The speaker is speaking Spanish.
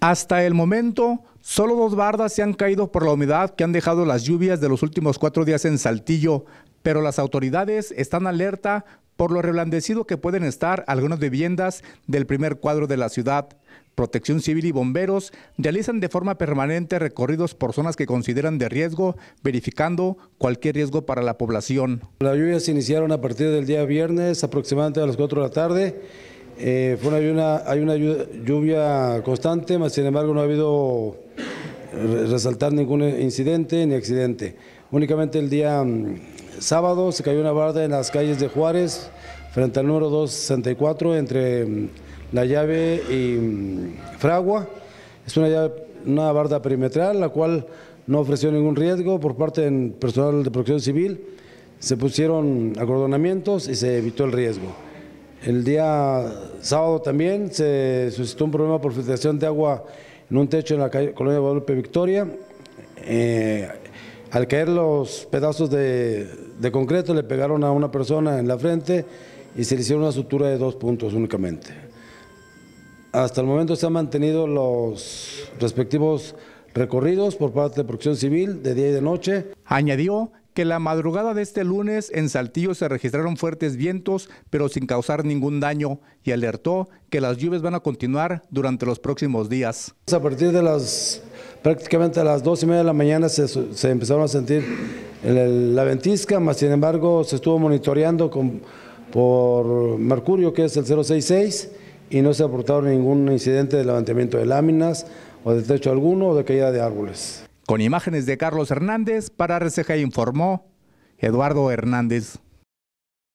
Hasta el momento, solo dos bardas se han caído por la humedad que han dejado las lluvias de los últimos cuatro días en Saltillo, pero las autoridades están alerta por lo reblandecido que pueden estar algunas viviendas del primer cuadro de la ciudad. Protección Civil y bomberos realizan de forma permanente recorridos por zonas que consideran de riesgo, verificando cualquier riesgo para la población. Las lluvias se iniciaron a partir del día viernes, aproximadamente a las 4 de la tarde. Eh, fue una, hay una lluvia constante, mas sin embargo no ha habido resaltar ningún incidente ni accidente. Únicamente el día mm, sábado se cayó una barda en las calles de Juárez, frente al número 264, entre mm, la llave y mm, Fragua. Es una, una barda perimetral, la cual no ofreció ningún riesgo por parte del personal de protección civil. Se pusieron acordonamientos y se evitó el riesgo. El día sábado también se suscitó un problema por filtración de agua en un techo en la calle, colonia Guadalupe Victoria. Eh, al caer los pedazos de, de concreto le pegaron a una persona en la frente y se le hicieron una sutura de dos puntos únicamente. Hasta el momento se han mantenido los respectivos recorridos por parte de Protección Civil de día y de noche. Añadió que la madrugada de este lunes en Saltillo se registraron fuertes vientos, pero sin causar ningún daño, y alertó que las lluvias van a continuar durante los próximos días. A partir de las prácticamente a las dos y media de la mañana se, empezaron a sentir el, la ventisca, más sin embargo se estuvo monitoreando con, por Mercurio, que es el 066 y no se ha aportado ningún incidente de levantamiento de láminas o de techo alguno o de caída de árboles. Con imágenes de Carlos Hernández, para RCG informó Eduardo Hernández.